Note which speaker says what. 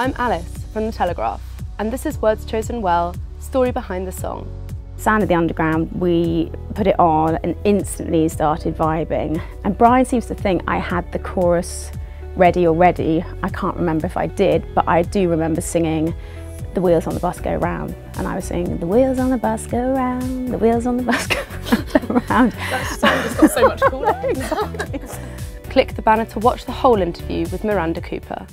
Speaker 1: I'm Alice from The Telegraph, and this is Words Chosen Well, story behind the song.
Speaker 2: Sound of the Underground, we put it on and instantly started vibing. And Brian seems to think I had the chorus ready already. I can't remember if I did, but I do remember singing The Wheels on the Bus Go Round. And I was singing, The wheels on the bus go round, the wheels on the bus go round.
Speaker 3: that song just got so much cooler.
Speaker 1: Click the banner to watch the whole interview with Miranda Cooper.